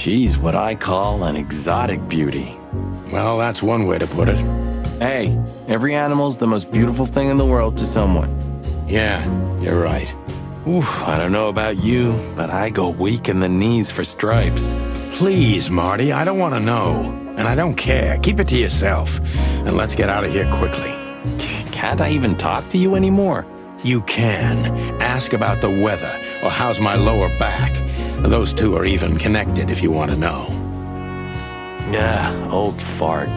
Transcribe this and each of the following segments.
She's what I call an exotic beauty. Well, that's one way to put it. Hey, every animal's the most beautiful thing in the world to someone. Yeah, you're right. Oof, I don't know about you, but I go weak in the knees for stripes. Please, Marty, I don't want to know. And I don't care. Keep it to yourself. And let's get out of here quickly. Can't I even talk to you anymore? You can. Ask about the weather, or how's my lower back. Those two are even connected if you want to know. Yeah, old fart.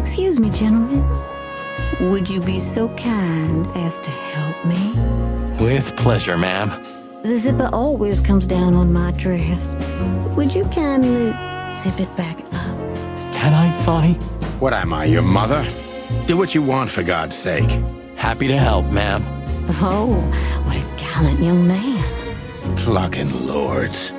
Excuse me, gentlemen. Would you be so kind as to help me? With pleasure, ma'am. The zipper always comes down on my dress. Would you kindly zip it back up? Can I, Sonny? What am I, your mother? Do what you want, for God's sake. Happy to help, ma'am. Oh, what a gallant young man. Clucking lords.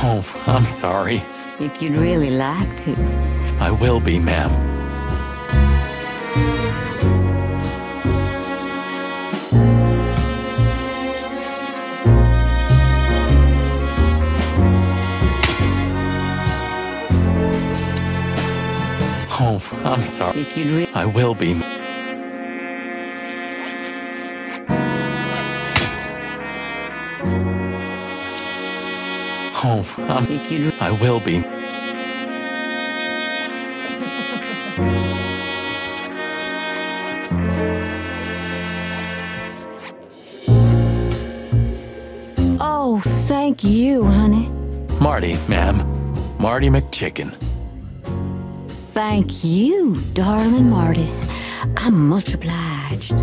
Oh, I'm sorry. If you'd really like to. I will be, ma'am. I'm sorry. If really. I will be. Oh, I'm, If you'd. I will be. Oh, thank you, honey. Marty, ma'am. Marty MacChicken. Thank you, darling Marty. I'm much obliged.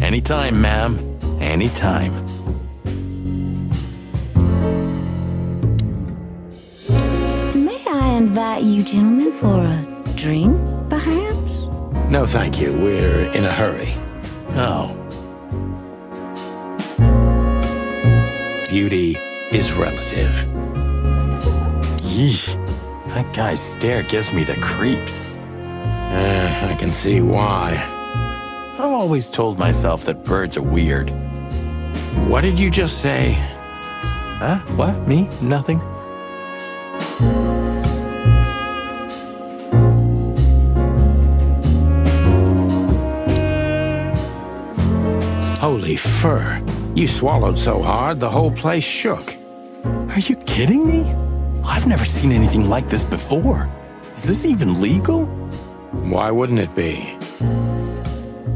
Anytime, ma'am. Anytime. May I invite you gentlemen for a drink, perhaps? No, thank you. We're in a hurry. Oh, Beauty is relative. yeesh. That guy's stare gives me the creeps. Uh, I can see why. I've always told myself that birds are weird. What did you just say? Huh? What? Me? Nothing? Holy fur. You swallowed so hard, the whole place shook. Are you kidding me? I've never seen anything like this before. Is this even legal? Why wouldn't it be?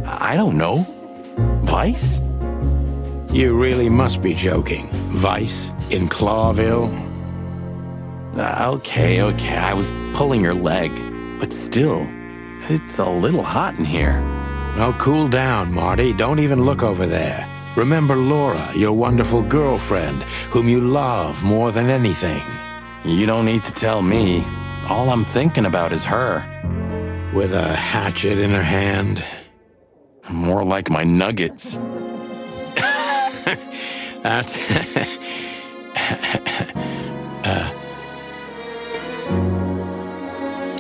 I don't know. Vice? You really must be joking. Vice in Clawville? Uh, okay, okay, I was pulling your leg. But still, it's a little hot in here. Oh, cool down, Marty. Don't even look over there. Remember Laura, your wonderful girlfriend, whom you love more than anything. You don't need to tell me. All I'm thinking about is her. With a hatchet in her hand. More like my nuggets. That's. Uh.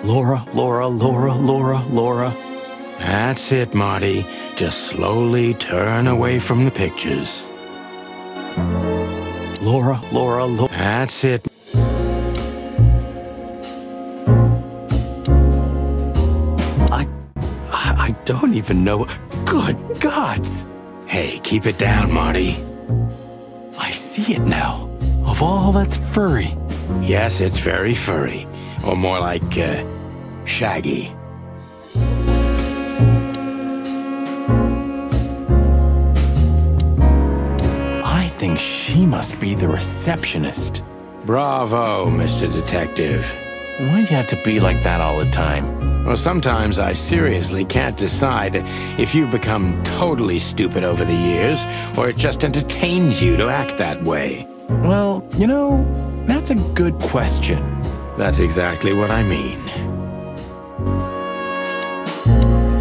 Laura, Laura, Laura, Laura, Laura. That's it, Marty. Just slowly turn away from the pictures. Laura, Laura, Laura. That's it. Don't even know. Good gods! Hey, keep it down, Marty. I see it now. Of all that's furry. Yes, it's very furry. Or more like, uh, shaggy. I think she must be the receptionist. Bravo, Mr. Detective. Why'd you have to be like that all the time? Well, sometimes I seriously can't decide if you've become totally stupid over the years, or it just entertains you to act that way. Well, you know, that's a good question. That's exactly what I mean.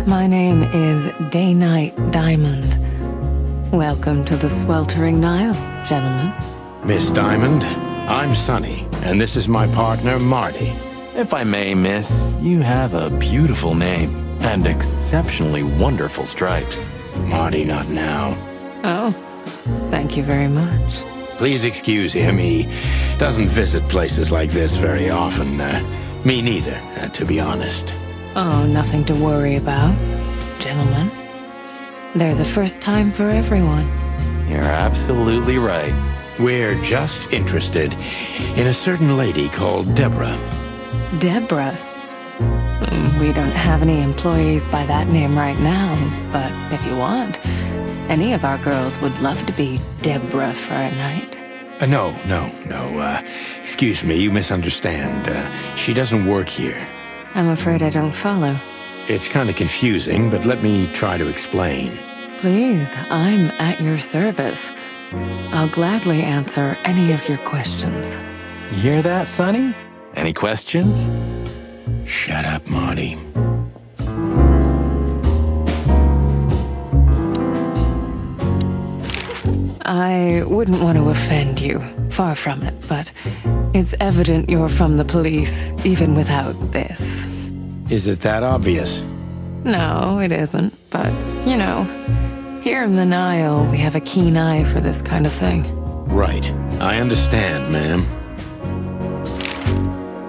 My name is Day Night Diamond. Welcome to the sweltering Nile, gentlemen. Miss Diamond, I'm Sonny, and this is my partner, Marty. If I may, miss, you have a beautiful name and exceptionally wonderful stripes. Marty, not now. Oh, thank you very much. Please excuse him. He doesn't visit places like this very often. Uh, me neither, uh, to be honest. Oh, nothing to worry about, gentlemen. There's a first time for everyone. You're absolutely right. We're just interested in a certain lady called Deborah. Deborah. We don't have any employees by that name right now, but if you want, any of our girls would love to be Deborah for a night. Uh, no, no, no. Uh, excuse me, you misunderstand. Uh, she doesn't work here. I'm afraid I don't follow. It's kind of confusing, but let me try to explain. Please, I'm at your service. I'll gladly answer any of your questions. You hear that, Sonny? Any questions? Shut up, Marty. I wouldn't want to offend you, far from it, but it's evident you're from the police, even without this. Is it that obvious? No, it isn't, but, you know, here in the Nile, we have a keen eye for this kind of thing. Right. I understand, ma'am.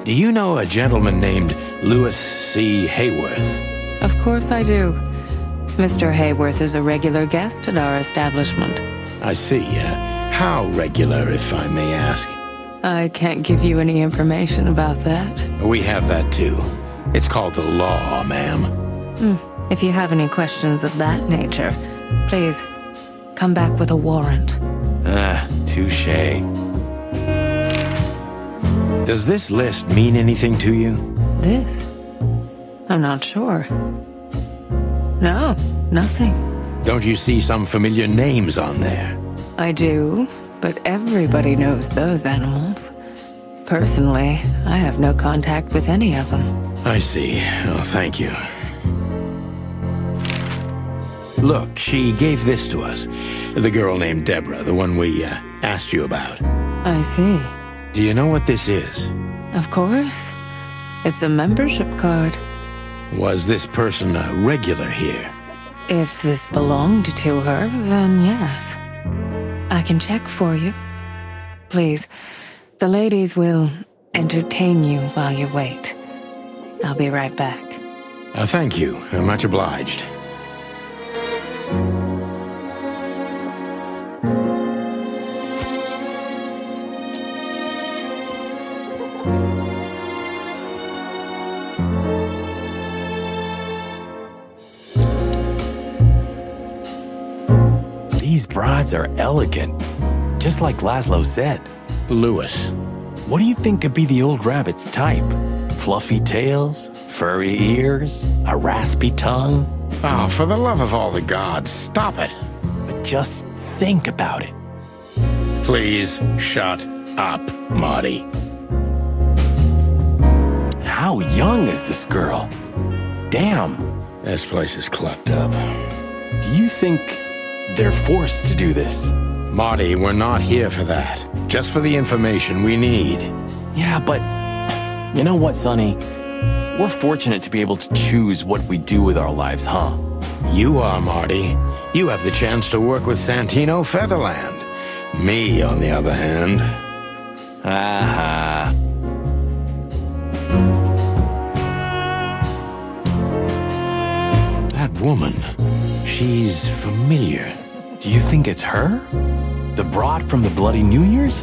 Do you know a gentleman named Lewis C. Hayworth? Of course I do. Mr. Hayworth is a regular guest at our establishment. I see. Uh, how regular, if I may ask? I can't give you any information about that. We have that too. It's called the law, ma'am. If you have any questions of that nature, please come back with a warrant. Ah, touche. Does this list mean anything to you? This? I'm not sure. No, nothing. Don't you see some familiar names on there? I do, but everybody knows those animals. Personally, I have no contact with any of them. I see. Oh, thank you. Look, she gave this to us. The girl named Deborah, the one we uh, asked you about. I see. Do you know what this is? Of course. It's a membership card. Was this person a regular here? If this belonged to her, then yes. I can check for you. Please, the ladies will entertain you while you wait. I'll be right back. Uh, thank you. Uh, much obliged. Brides are elegant, just like Laszlo said. Lewis. What do you think could be the old rabbit's type? Fluffy tails, furry ears, a raspy tongue? Oh, for the love of all the gods, stop it. But just think about it. Please shut up, Marty. How young is this girl? Damn. This place is clucked up. Do you think they're forced to do this? Marty, we're not here for that. Just for the information we need. Yeah, but you know what, Sonny? We're fortunate to be able to choose what we do with our lives, huh? You are, Marty. You have the chance to work with Santino Featherland. Me, on the other hand. Aha. That woman, she's familiar. Do you think it's her? The broad from the Bloody New Year's?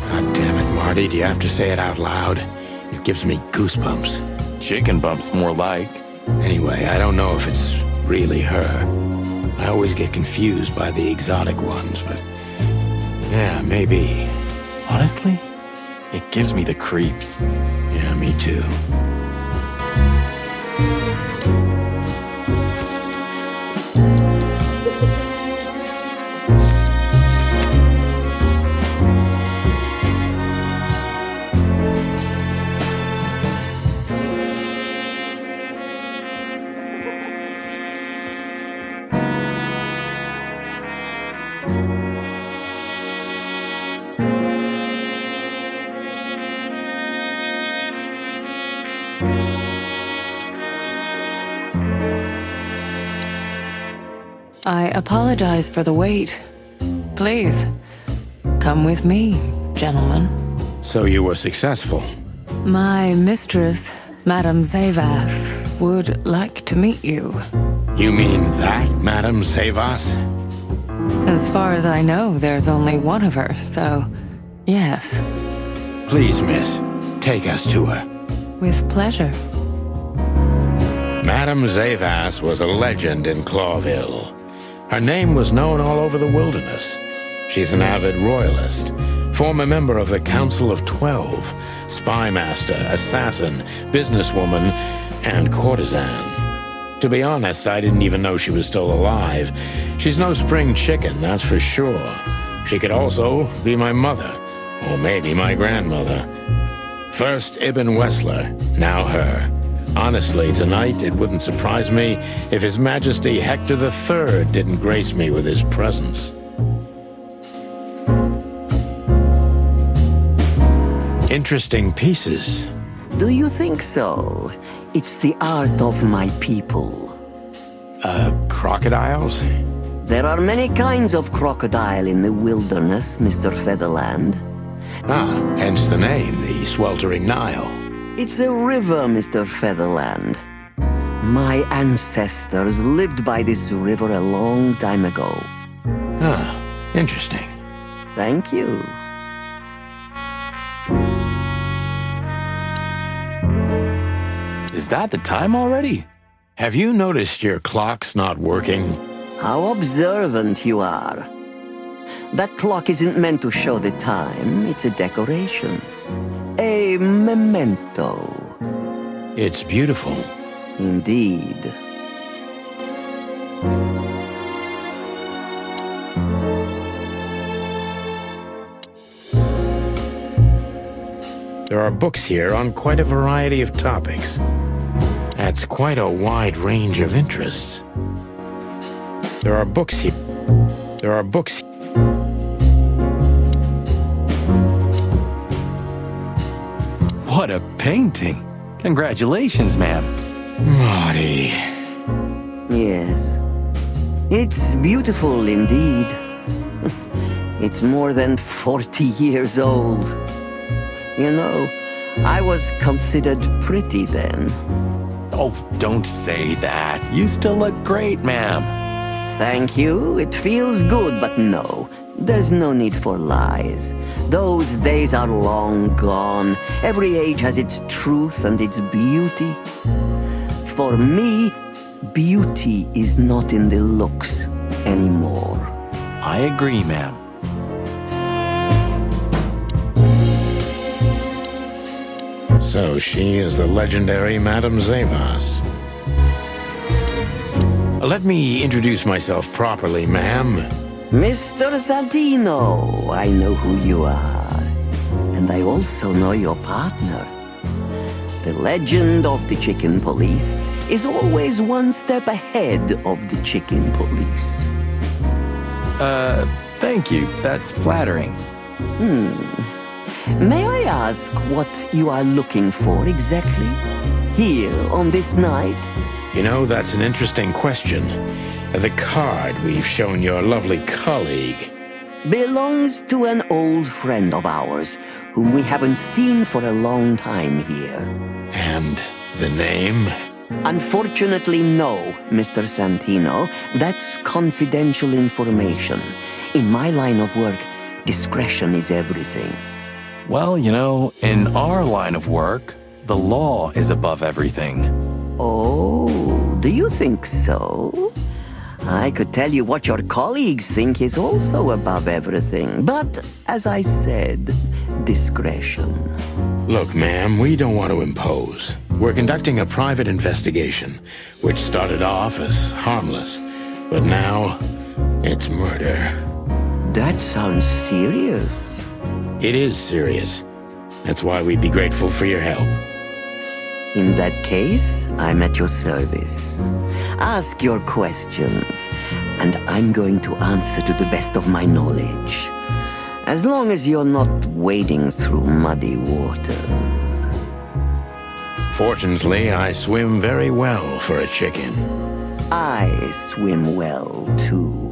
God damn it, Marty, do you have to say it out loud? It gives me goosebumps. Chicken bumps, more like. Anyway, I don't know if it's really her. I always get confused by the exotic ones, but yeah, maybe. Honestly, it gives me the creeps. Yeah, me too. Apologize for the wait. Please, come with me, gentlemen. So you were successful? My mistress, Madame Zavas, would like to meet you. You mean that, Madame Zavas? As far as I know, there's only one of her, so yes. Please, miss, take us to her. With pleasure. Madame Zavas was a legend in Clawville. Her name was known all over the wilderness. She's an avid royalist, former member of the Council of Twelve, spy master, assassin, businesswoman, and courtesan. To be honest, I didn't even know she was still alive. She's no spring chicken, that's for sure. She could also be my mother, or maybe my grandmother. First Ibn Wessler, now her. Honestly, tonight it wouldn't surprise me if His Majesty Hector III didn't grace me with his presence. Interesting pieces. Do you think so? It's the art of my people. Uh, crocodiles? There are many kinds of crocodile in the wilderness, Mr. Featherland. Ah, hence the name, the Sweltering Nile. It's a river, Mr. Featherland. My ancestors lived by this river a long time ago. Ah, interesting. Thank you. Is that the time already? Have you noticed your clock's not working? How observant you are. That clock isn't meant to show the time, it's a decoration. A memento. It's beautiful. Indeed. There are books here on quite a variety of topics. That's quite a wide range of interests. There are books here. There are books. What a painting! Congratulations, ma'am. Marty. Yes. It's beautiful indeed. it's more than 40 years old. You know, I was considered pretty then. Oh, don't say that. You still look great, ma'am. Thank you. It feels good, but no. There's no need for lies. Those days are long gone. Every age has its truth and its beauty. For me, beauty is not in the looks anymore. I agree, ma'am. So she is the legendary Madame Zavas. Let me introduce myself properly, ma'am. Mr. Santino, I know who you are. And I also know your partner. The legend of the chicken police is always one step ahead of the chicken police. Uh, thank you. That's flattering. Hmm. May I ask what you are looking for exactly? Here, on this night? You know, that's an interesting question. The card we've shown your lovely colleague. Belongs to an old friend of ours, whom we haven't seen for a long time here. And the name? Unfortunately, no, Mr. Santino. That's confidential information. In my line of work, discretion is everything. Well, you know, in our line of work, the law is above everything. Oh, do you think so? I could tell you what your colleagues think is also above everything. But, as I said, discretion. Look, ma'am, we don't want to impose. We're conducting a private investigation, which started off as harmless, but now it's murder. That sounds serious. It is serious. That's why we'd be grateful for your help. In that case, I'm at your service. Ask your questions, and I'm going to answer to the best of my knowledge. As long as you're not wading through muddy waters. Fortunately, I swim very well for a chicken. I swim well, too.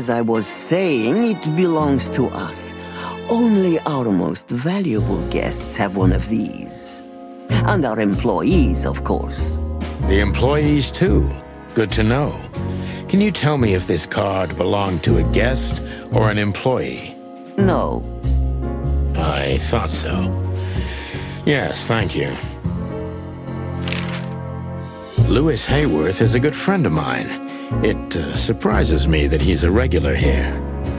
As I was saying, it belongs to us. Only our most valuable guests have one of these. And our employees, of course. The employees, too. Good to know. Can you tell me if this card belonged to a guest or an employee? No. I thought so. Yes, thank you. Lewis Hayworth is a good friend of mine. It uh, surprises me that he's a regular here.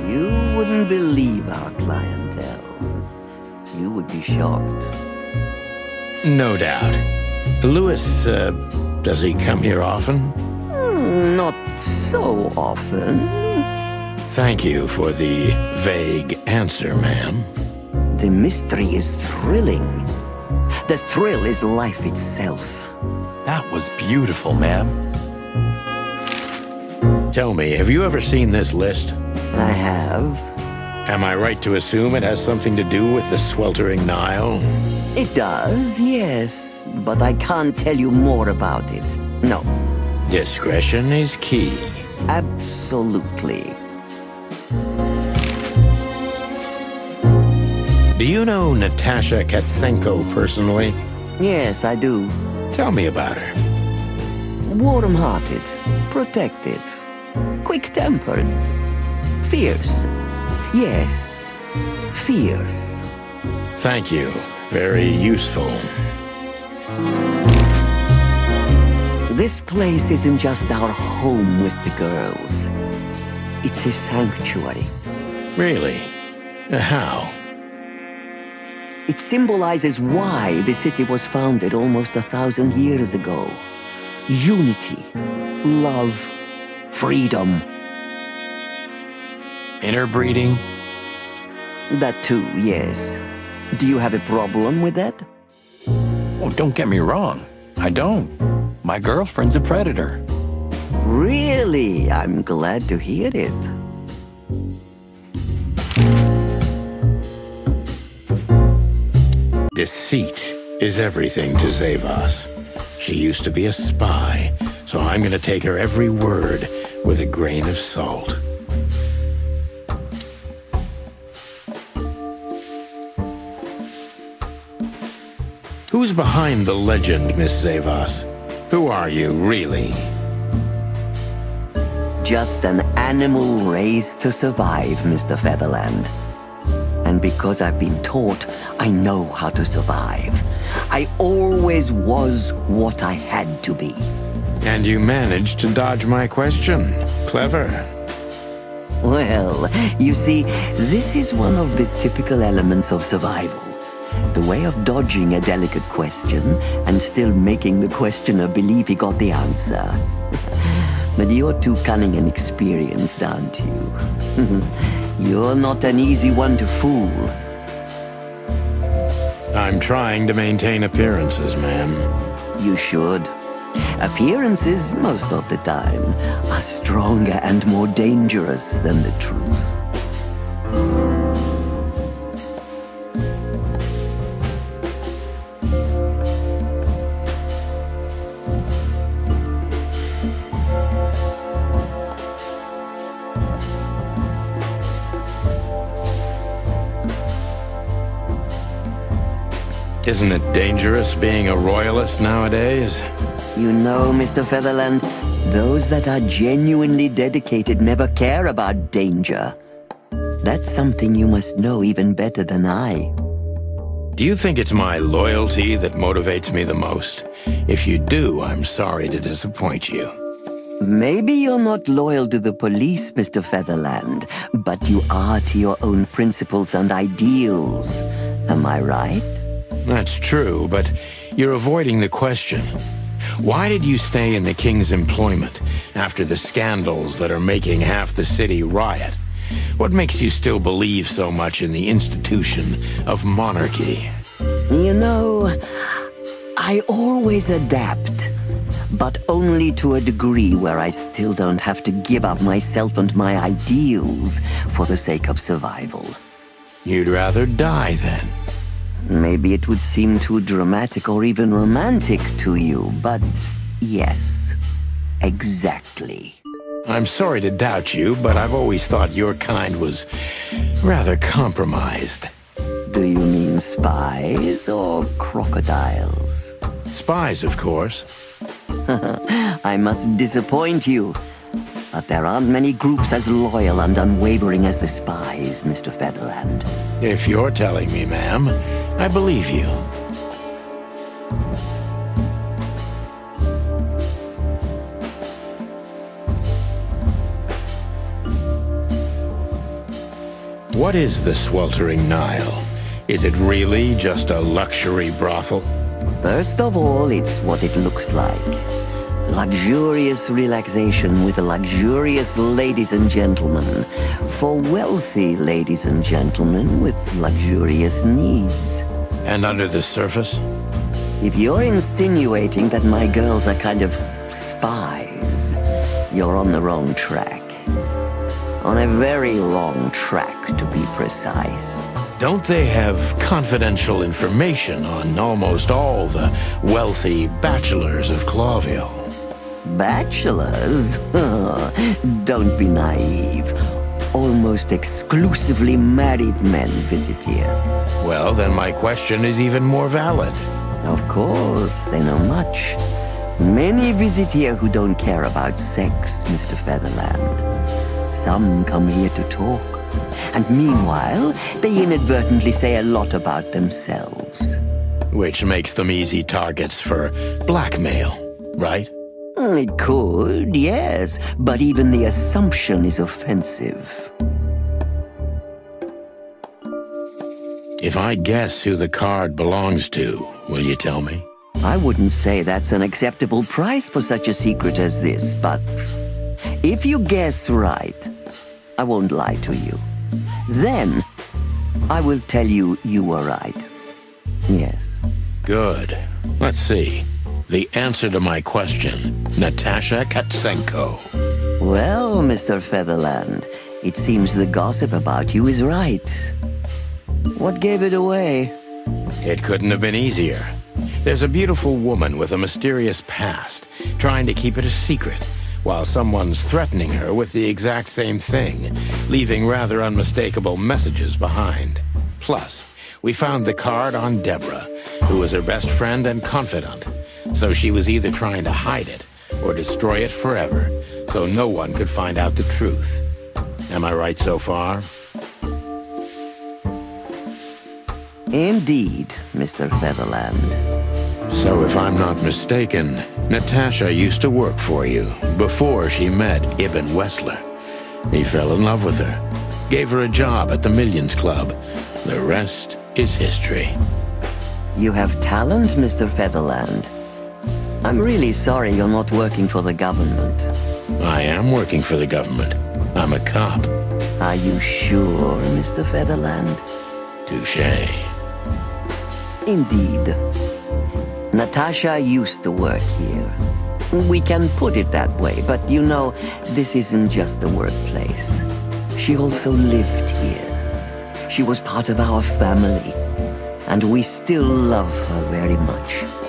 You wouldn't believe our clientele. You would be shocked. No doubt. Lewis, uh, does he come here often? Hmm, not so often. Thank you for the vague answer, ma'am. The mystery is thrilling. The thrill is life itself. That was beautiful, ma'am. Tell me, have you ever seen this list? I have. Am I right to assume it has something to do with the sweltering Nile? It does, yes. But I can't tell you more about it. No. Discretion is key. Absolutely. Do you know Natasha Catzenko personally? Yes, I do. Tell me about her. Warm-hearted, protective, quick-tempered, fierce. Yes, fierce. Thank you. Very useful. This place isn't just our home with the girls. It's a sanctuary. Really? Uh, how? It symbolizes why the city was founded almost a thousand years ago. Unity, love, freedom. Interbreeding? That too, yes. Do you have a problem with that? Oh, don't get me wrong. I don't. My girlfriend's a predator. Really? I'm glad to hear it. Deceit is everything to Zavos. She used to be a spy, so I'm gonna take her every word with a grain of salt. Who's behind the legend, Miss Zavos? Who are you, really? Just an animal raised to survive, Mr. Featherland. And because I've been taught, I know how to survive. I always was what I had to be. And you managed to dodge my question. Clever. Well, you see, this is one of the typical elements of survival. The way of dodging a delicate question and still making the questioner believe he got the answer. but you're too cunning and experienced, aren't you? you're not an easy one to fool. I'm trying to maintain appearances, ma'am. You should. Appearances, most of the time, are stronger and more dangerous than the truth. Isn't it dangerous being a royalist nowadays? You know, Mr. Featherland, those that are genuinely dedicated never care about danger. That's something you must know even better than I. Do you think it's my loyalty that motivates me the most? If you do, I'm sorry to disappoint you. Maybe you're not loyal to the police, Mr. Featherland, but you are to your own principles and ideals. Am I right? That's true, but you're avoiding the question. Why did you stay in the king's employment after the scandals that are making half the city riot? What makes you still believe so much in the institution of monarchy? You know, I always adapt but only to a degree where I still don't have to give up myself and my ideals for the sake of survival. You'd rather die then? Maybe it would seem too dramatic or even romantic to you, but yes, exactly. I'm sorry to doubt you, but I've always thought your kind was rather compromised. Do you mean spies or crocodiles? Spies, of course. I must disappoint you. But there aren't many groups as loyal and unwavering as the spies, Mr. Featherland. If you're telling me, ma'am, I believe you. What is the Sweltering Nile? Is it really just a luxury brothel? First of all, it's what it looks like. Luxurious relaxation with luxurious ladies and gentlemen. For wealthy ladies and gentlemen with luxurious needs. And under the surface? If you're insinuating that my girls are kind of spies, you're on the wrong track. On a very long track, to be precise. Don't they have confidential information on almost all the wealthy bachelors of Clawville? Bachelors? Don't be naive. Almost exclusively married men visit here. Well, then my question is even more valid. Of course, they know much. Many visit here who don't care about sex, Mr. Featherland. Some come here to talk. And meanwhile, they inadvertently say a lot about themselves. Which makes them easy targets for blackmail, right? It could, yes, but even the assumption is offensive. If I guess who the card belongs to, will you tell me? I wouldn't say that's an acceptable price for such a secret as this, but if you guess right, I won't lie to you. Then, I will tell you you were right. Yes. Good. Let's see. The answer to my question, Natasha Catzenko. Well, Mr. Featherland, it seems the gossip about you is right. What gave it away? It couldn't have been easier. There's a beautiful woman with a mysterious past, trying to keep it a secret while someone's threatening her with the exact same thing, leaving rather unmistakable messages behind. Plus, we found the card on Deborah, who was her best friend and confidant, so she was either trying to hide it or destroy it forever, so no one could find out the truth. Am I right so far? Indeed, Mr. Featherland. So if I'm not mistaken, Natasha used to work for you before she met Ibn Wessler. He fell in love with her, gave her a job at the Millions Club. The rest is history. You have talent, Mr. Featherland. I'm really sorry you're not working for the government. I am working for the government. I'm a cop. Are you sure, Mr. Featherland? Touche. Indeed. Natasha used to work here. We can put it that way, but you know, this isn't just a workplace. She also lived here. She was part of our family, and we still love her very much.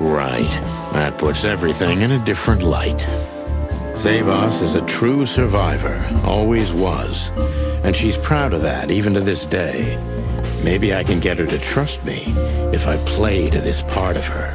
Right. That puts everything in a different light. Zavos is a true survivor, always was. And she's proud of that, even to this day. Maybe I can get her to trust me if I play to this part of her.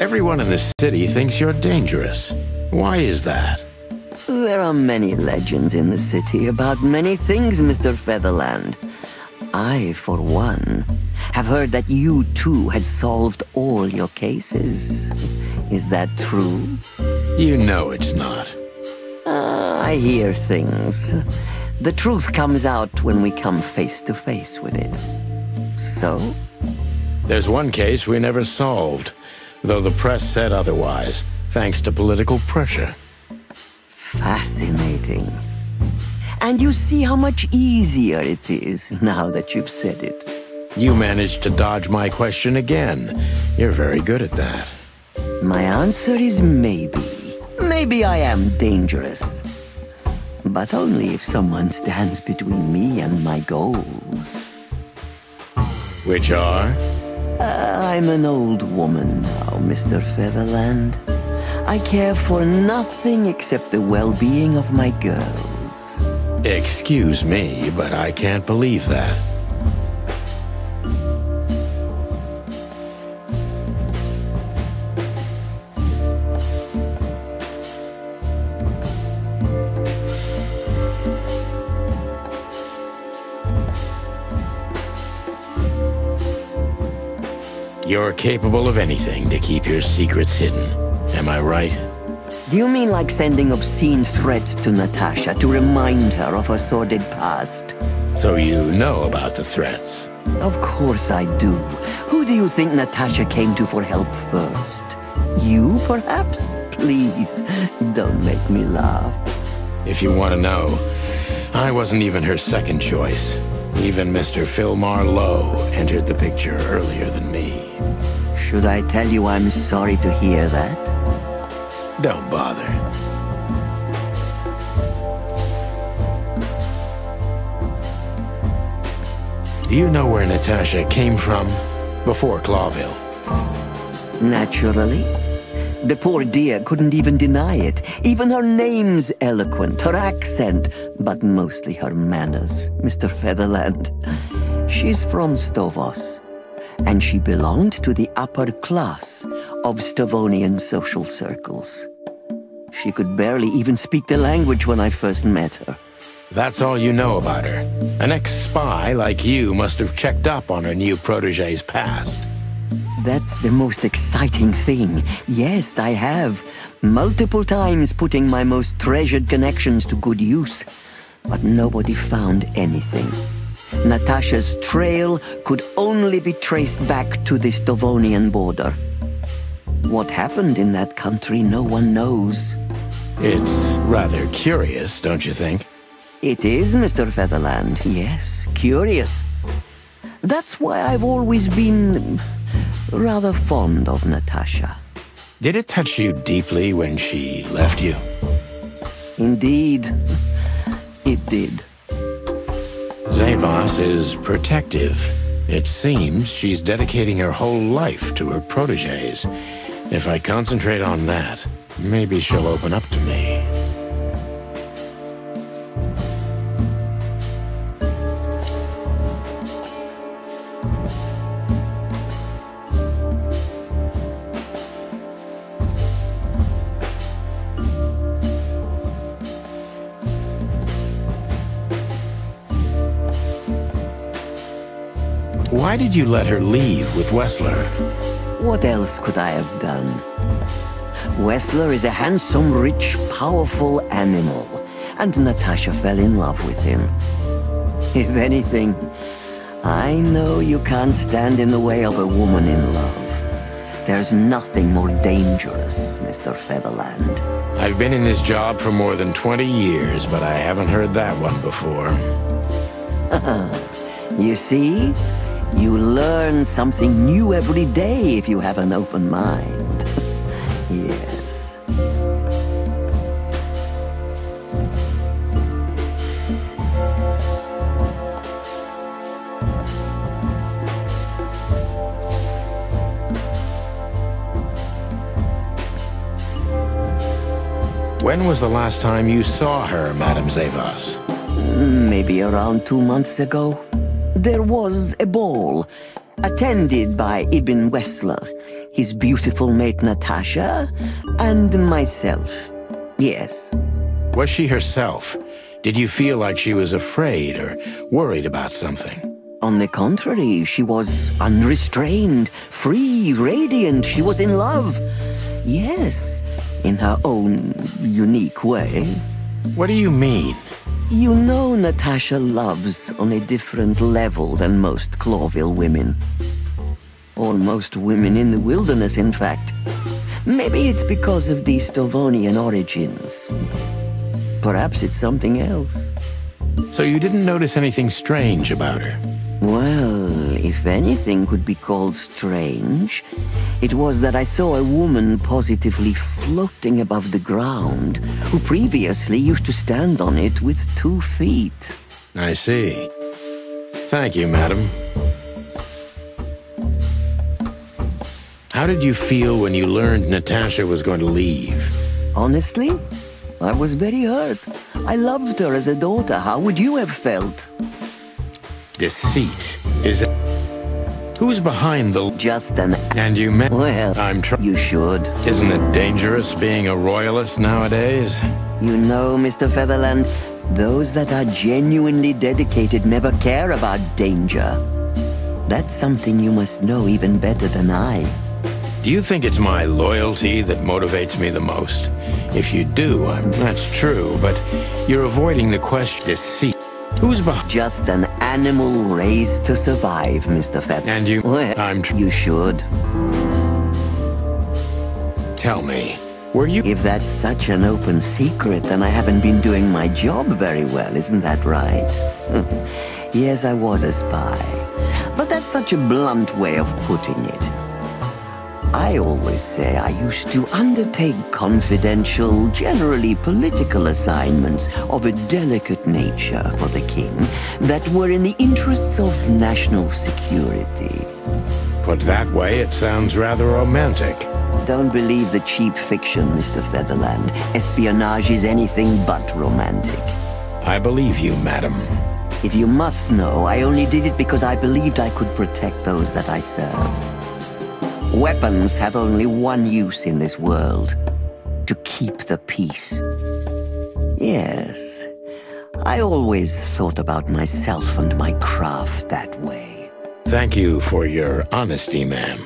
Everyone in the city thinks you're dangerous. Why is that? There are many legends in the city about many things, Mr. Featherland. I, for one, have heard that you too had solved all your cases. Is that true? You know it's not. Uh, I hear things. The truth comes out when we come face to face with it. So? There's one case we never solved though the press said otherwise, thanks to political pressure. Fascinating. And you see how much easier it is now that you've said it. You managed to dodge my question again. You're very good at that. My answer is maybe. Maybe I am dangerous. But only if someone stands between me and my goals. Which are? Uh, I'm an old woman now, Mr. Featherland. I care for nothing except the well-being of my girls. Excuse me, but I can't believe that. You're capable of anything to keep your secrets hidden. Am I right? Do you mean like sending obscene threats to Natasha to remind her of her sordid past? So you know about the threats? Of course I do. Who do you think Natasha came to for help first? You, perhaps? Please, don't make me laugh. If you want to know, I wasn't even her second choice. Even Mr. Philmar Lowe entered the picture earlier than me. Should I tell you I'm sorry to hear that? Don't bother. Do you know where Natasha came from before Clawville? Naturally. The poor dear couldn't even deny it. Even her name's eloquent, her accent, but mostly her manners, Mr. Featherland. She's from Stovos, and she belonged to the upper class of Stavonian social circles. She could barely even speak the language when I first met her. That's all you know about her. An ex-spy like you must have checked up on her new protege's past. That's the most exciting thing. Yes, I have. Multiple times putting my most treasured connections to good use. But nobody found anything. Natasha's trail could only be traced back to the Stavonian border. What happened in that country, no one knows. It's rather curious, don't you think? It is, Mr. Featherland. Yes, curious. That's why I've always been rather fond of Natasha. Did it touch you deeply when she left you? Indeed, it did. Zavos is protective. It seems she's dedicating her whole life to her proteges. If I concentrate on that, maybe she'll open up to me. Why did you let her leave with Wessler? What else could I have done? Wessler is a handsome, rich, powerful animal, and Natasha fell in love with him. If anything, I know you can't stand in the way of a woman in love. There's nothing more dangerous, Mr. Featherland. I've been in this job for more than 20 years, but I haven't heard that one before. you see? You learn something new every day if you have an open mind. yes. When was the last time you saw her, Madame Zavas? Mm, maybe around two months ago. There was a ball, attended by Ibn Wessler, his beautiful mate Natasha, and myself. Yes. Was she herself? Did you feel like she was afraid or worried about something? On the contrary, she was unrestrained, free, radiant. She was in love. Yes, in her own unique way. What do you mean? You know Natasha loves on a different level than most Clawville women. Or most women in the wilderness, in fact. Maybe it's because of the Stovonian origins. Perhaps it's something else. So you didn't notice anything strange about her? Well, if anything could be called strange, it was that I saw a woman positively floating above the ground, who previously used to stand on it with two feet. I see. Thank you, madam. How did you feel when you learned Natasha was going to leave? Honestly, I was very hurt. I loved her as a daughter. How would you have felt? Deceit. Who's behind the... Just an... And you met... Well, I'm trying... You should. Isn't it dangerous being a royalist nowadays? You know, Mr. Featherland, those that are genuinely dedicated never care about danger. That's something you must know even better than I. Do you think it's my loyalty that motivates me the most? If you do, I'm, that's true, but you're avoiding the question. Deceit. Who's behind? Just an animal raised to survive, Mr. Feather. And you? Well, I'm. you should. Tell me, were you? If that's such an open secret, then I haven't been doing my job very well, isn't that right? yes, I was a spy. But that's such a blunt way of putting it. I always say I used to undertake confidential, generally political assignments of a delicate nature for the king that were in the interests of national security. Put that way, it sounds rather romantic. Don't believe the cheap fiction, Mr. Featherland. Espionage is anything but romantic. I believe you, madam. If you must know, I only did it because I believed I could protect those that I serve. Weapons have only one use in this world. To keep the peace. Yes. I always thought about myself and my craft that way. Thank you for your honesty, ma'am.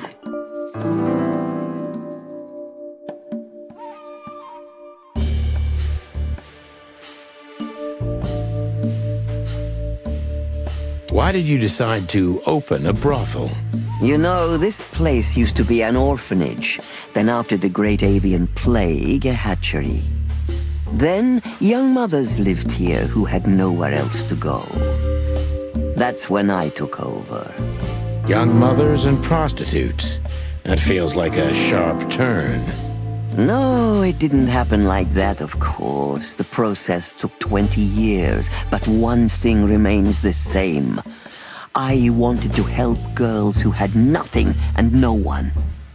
Why did you decide to open a brothel? You know, this place used to be an orphanage. Then after the Great Avian Plague, a hatchery. Then young mothers lived here who had nowhere else to go. That's when I took over. Young mothers and prostitutes. That feels like a sharp turn. No, it didn't happen like that, of course. The process took 20 years, but one thing remains the same. I wanted to help girls who had nothing and no one.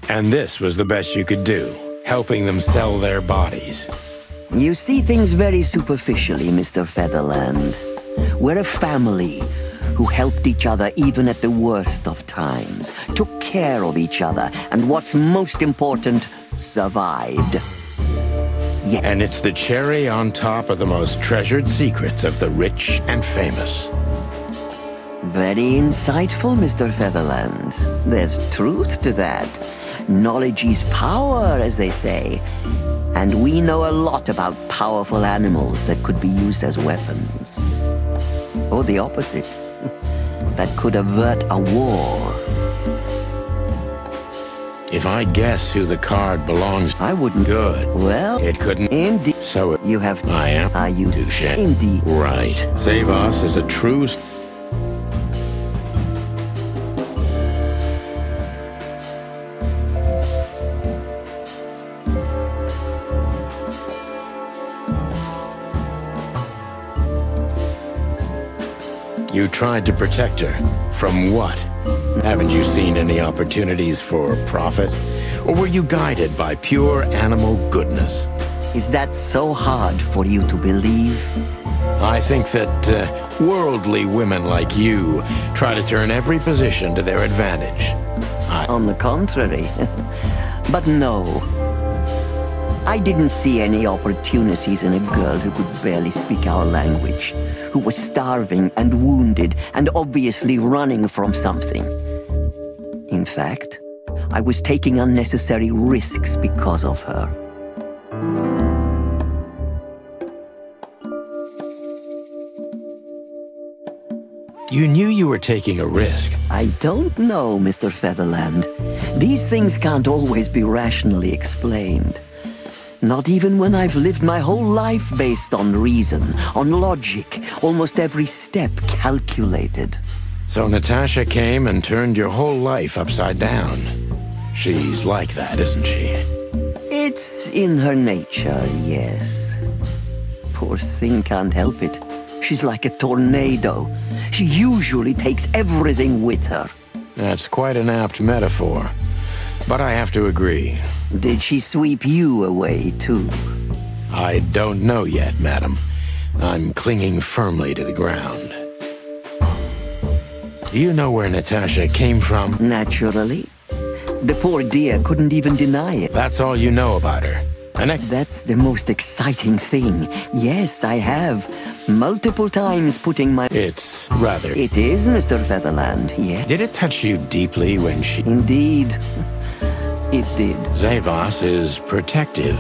And this was the best you could do, helping them sell their bodies. You see things very superficially, Mr. Featherland. We're a family who helped each other even at the worst of times, took care of each other, and what's most important, survived. Yeah. And it's the cherry on top of the most treasured secrets of the rich and famous. Very insightful, Mr. Featherland. There's truth to that. Knowledge is power, as they say. And we know a lot about powerful animals that could be used as weapons. Or the opposite. that could avert a war. If I guess who the card belongs, I wouldn't. good. Well, It couldn't. indeed. So it, You have. I am. Are you? Touche. Indeed. Right. Zavos is a true. You tried to protect her. From what? Haven't you seen any opportunities for profit? Or were you guided by pure animal goodness? Is that so hard for you to believe? I think that uh, worldly women like you try to turn every position to their advantage. I, On the contrary. but no. I didn't see any opportunities in a girl who could barely speak our language, who was starving and wounded and obviously running from something. In fact, I was taking unnecessary risks because of her. you knew you were taking a risk. I don't know, Mr. Featherland. These things can't always be rationally explained. Not even when I've lived my whole life based on reason, on logic, almost every step calculated. So Natasha came and turned your whole life upside down. She's like that, isn't she? It's in her nature, yes. Poor thing can't help it. She's like a tornado. She usually takes everything with her. That's quite an apt metaphor. But I have to agree. Did she sweep you away, too? I don't know yet, madam. I'm clinging firmly to the ground. Do you know where Natasha came from? Naturally. The poor dear couldn't even deny it. That's all you know about her. That's the most exciting thing. Yes, I have. Multiple times putting my... It's rather... It is, Mr. Featherland, yes. Did it touch you deeply when she... Indeed. It did. Zavos is protective.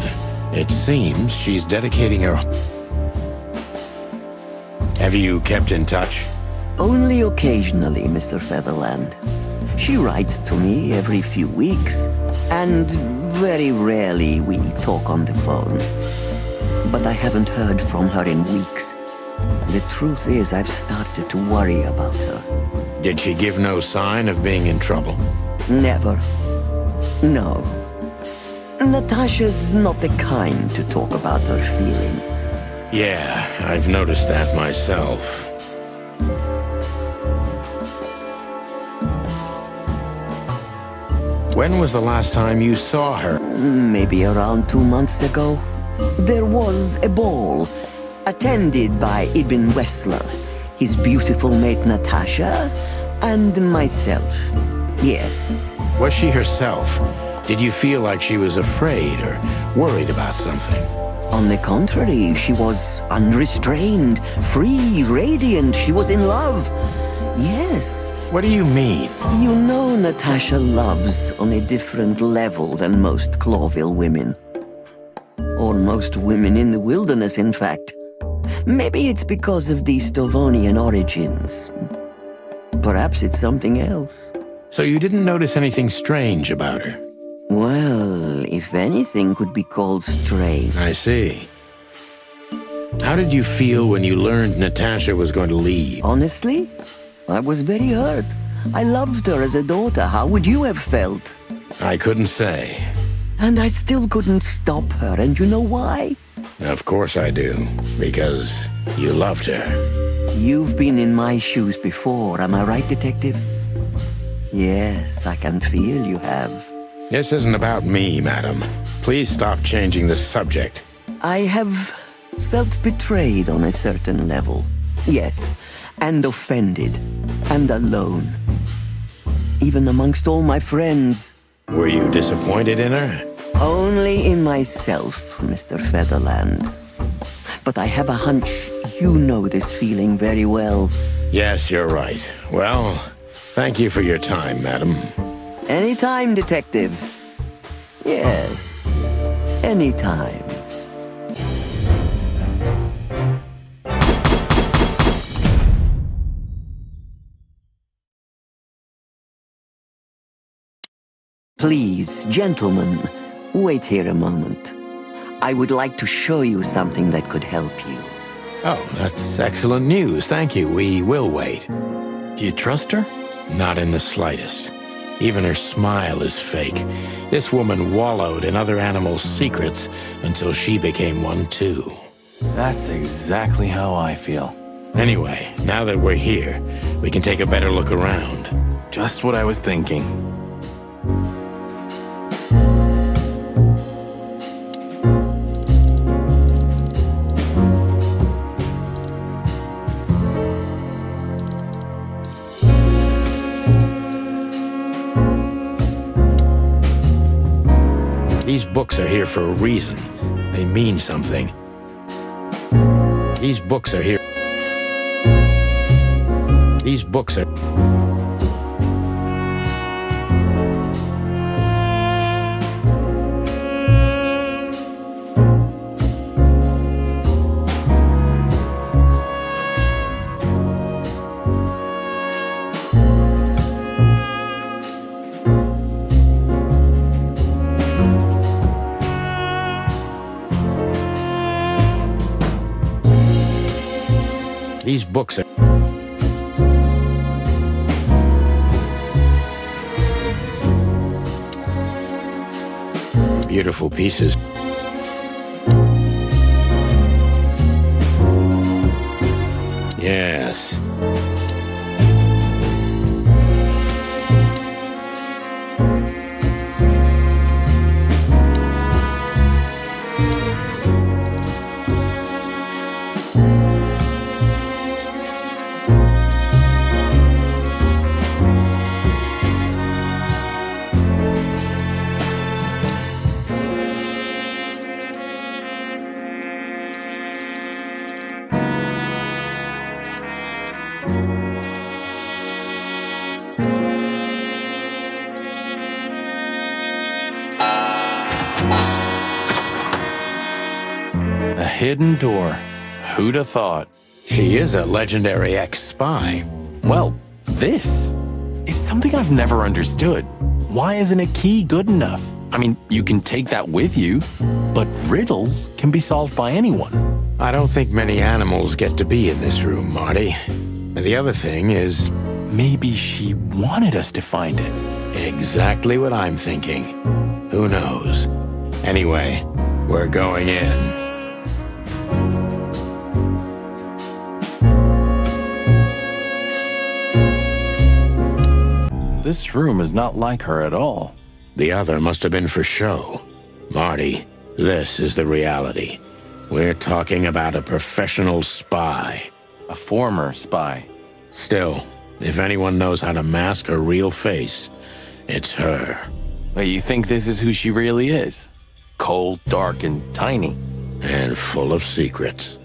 It seems she's dedicating her... Have you kept in touch? Only occasionally, Mr. Featherland. She writes to me every few weeks, and very rarely we talk on the phone. But I haven't heard from her in weeks. The truth is, I've started to worry about her. Did she give no sign of being in trouble? Never. No. Natasha's not the kind to talk about her feelings. Yeah, I've noticed that myself. When was the last time you saw her? Maybe around two months ago. There was a ball, attended by Ibn Wessler, his beautiful mate Natasha, and myself. Yes. Was she herself? Did you feel like she was afraid or worried about something? On the contrary, she was unrestrained, free, radiant. She was in love. Yes. What do you mean? You know Natasha loves on a different level than most Clawville women. Or most women in the wilderness, in fact. Maybe it's because of the Stovonian origins. Perhaps it's something else. So you didn't notice anything strange about her? Well, if anything could be called strange. I see. How did you feel when you learned Natasha was going to leave? Honestly, I was very hurt. I loved her as a daughter. How would you have felt? I couldn't say. And I still couldn't stop her, and you know why? Of course I do. Because you loved her. You've been in my shoes before, am I right, Detective? Yes, I can feel you have. This isn't about me, madam. Please stop changing the subject. I have felt betrayed on a certain level. Yes, and offended, and alone. Even amongst all my friends. Were you disappointed in her? Only in myself, Mr. Featherland. But I have a hunch you know this feeling very well. Yes, you're right. Well, thank you for your time, madam. Anytime, Detective. Yes, anytime. Please, gentlemen, wait here a moment. I would like to show you something that could help you. Oh, that's excellent news. Thank you. We will wait. Do you trust her? Not in the slightest. Even her smile is fake. This woman wallowed in other animals' secrets until she became one too. That's exactly how I feel. Anyway, now that we're here, we can take a better look around. Just what I was thinking. These books are here for a reason. They mean something. These books are here. These books are. Books. Beautiful pieces. Hidden door. Who'd have thought? She is a legendary ex-spy. Well, this is something I've never understood. Why isn't a key good enough? I mean, you can take that with you, but riddles can be solved by anyone. I don't think many animals get to be in this room, Marty. And the other thing is Maybe she wanted us to find it. exactly what I'm thinking. Who knows? Anyway, we're going in. This room is not like her at all. The other must have been for show. Marty, this is the reality. We're talking about a professional spy. A former spy. Still, if anyone knows how to mask a real face, it's her. Wait, you think this is who she really is? Cold, dark, and tiny. And full of secrets.